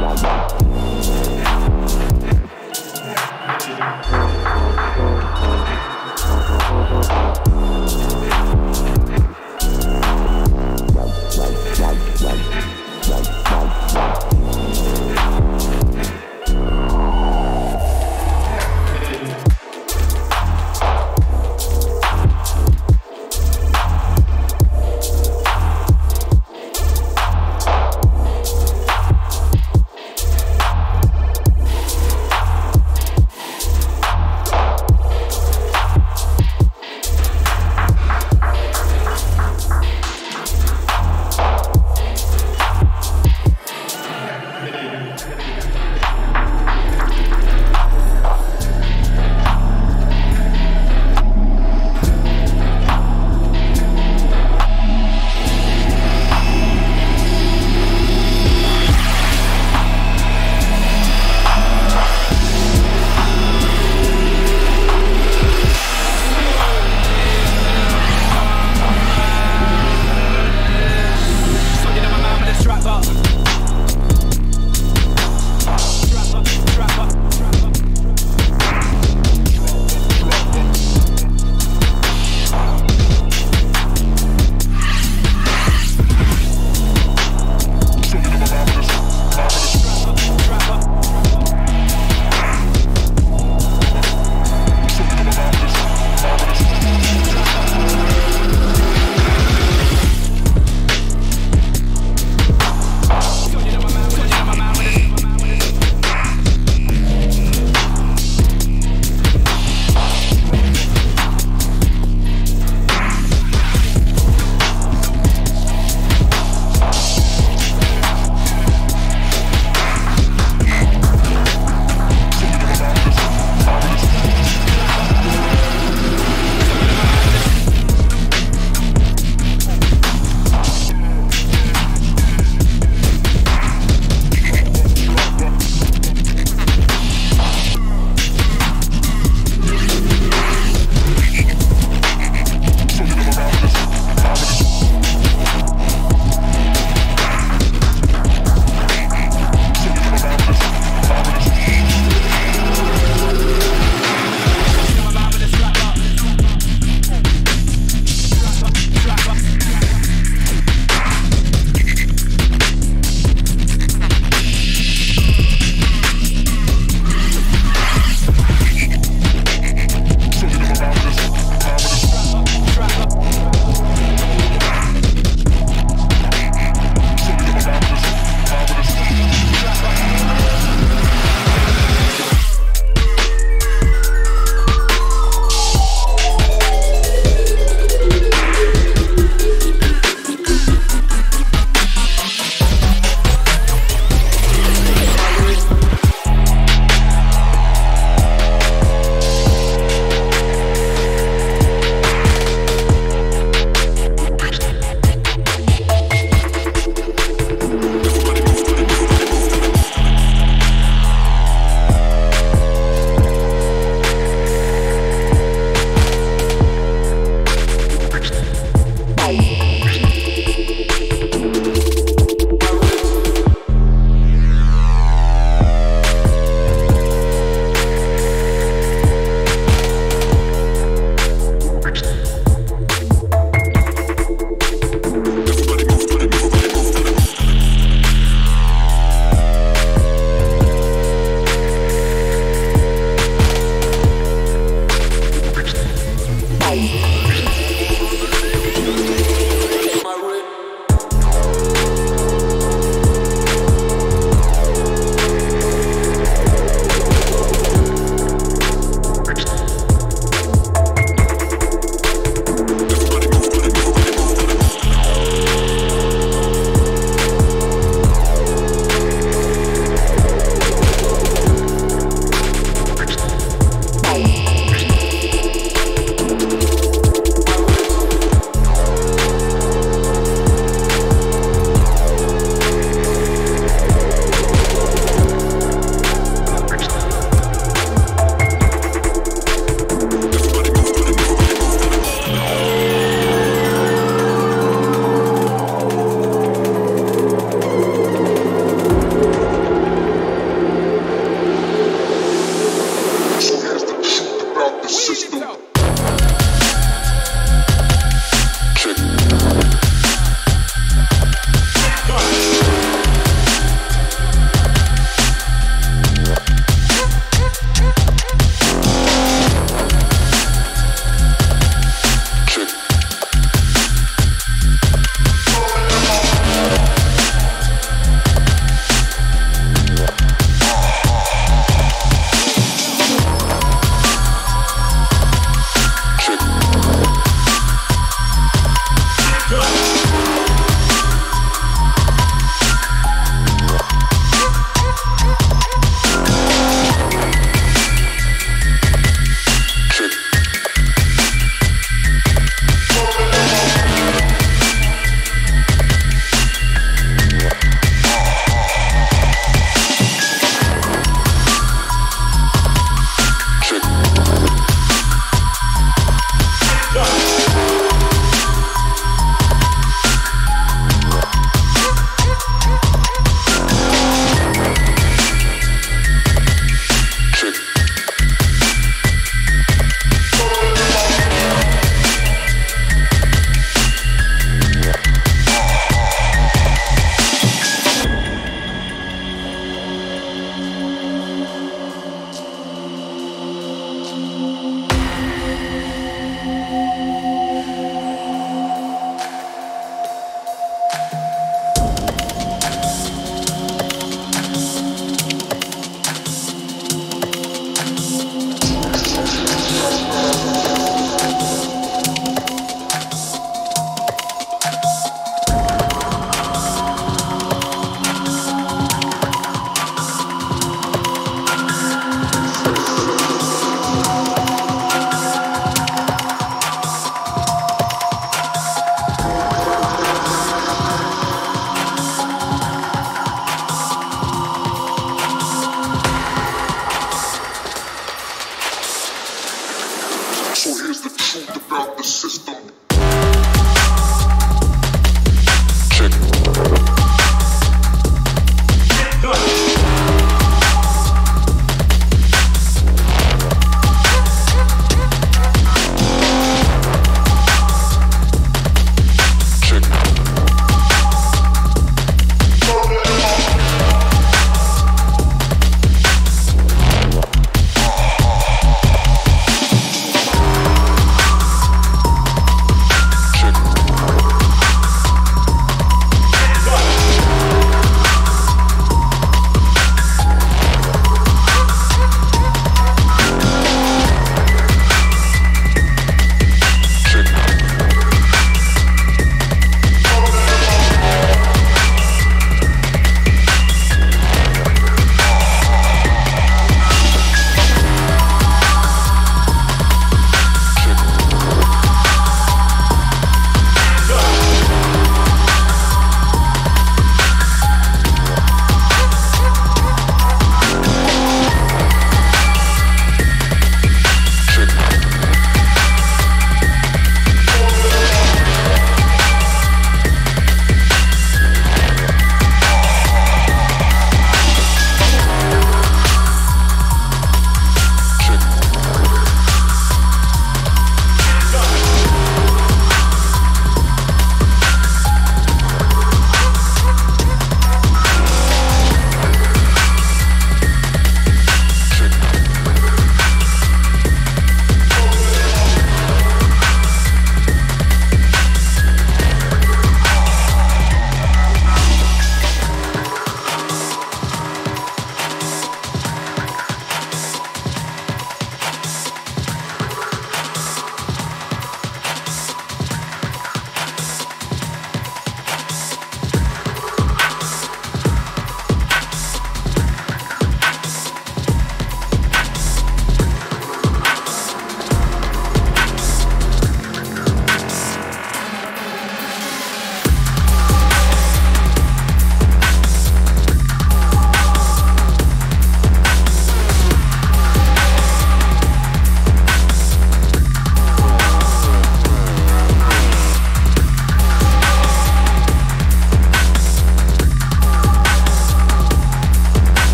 one, one, one.